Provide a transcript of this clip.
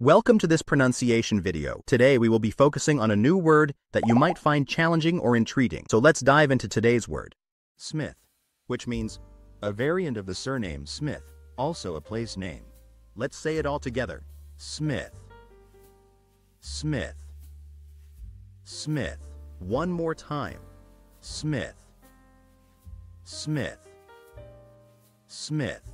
Welcome to this pronunciation video. Today we will be focusing on a new word that you might find challenging or intriguing. So let's dive into today's word. Smyth, which means a variant of the surname Smith, also a place name. Let's say it all together. Smyth. Smyth. Smyth. One more time. Smyth. Smyth. Smyth.